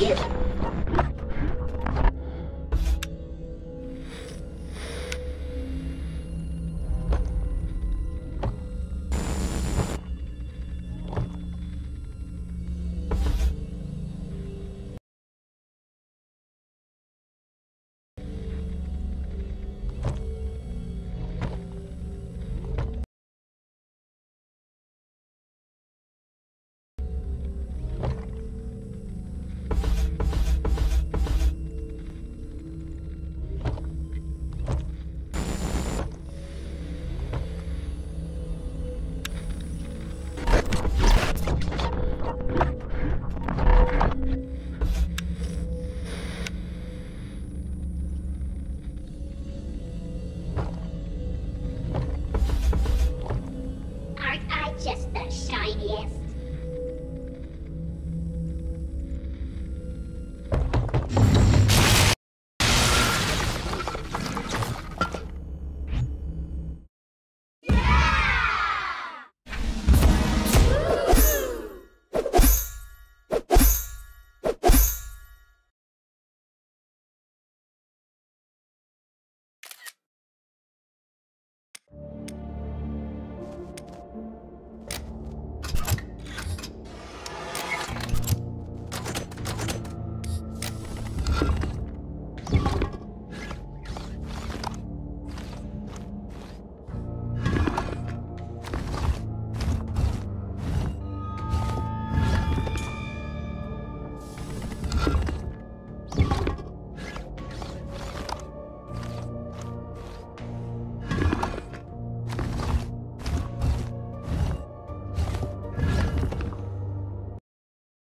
Yeah. just the shiniest.